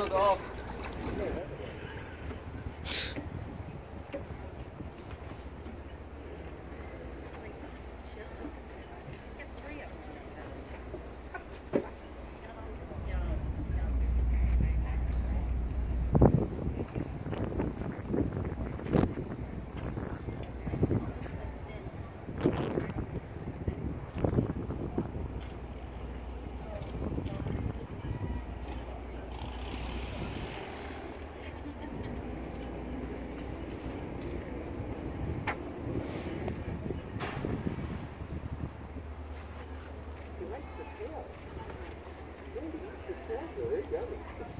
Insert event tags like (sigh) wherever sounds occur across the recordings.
どうぞ。Eats the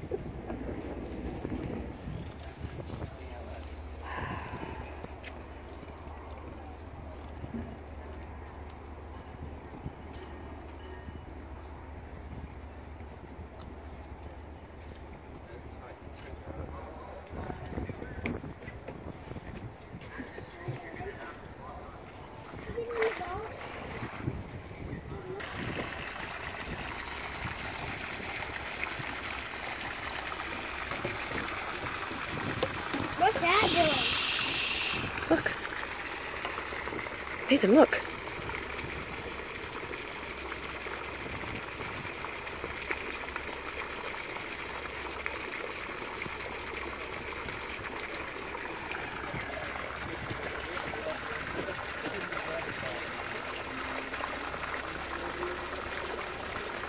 Nathan, look.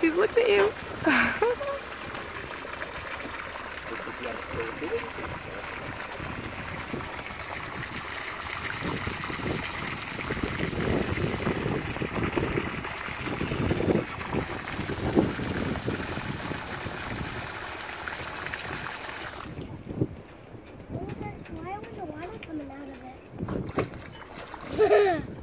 He's looking at you. (laughs) Why was the water coming out of it? (laughs)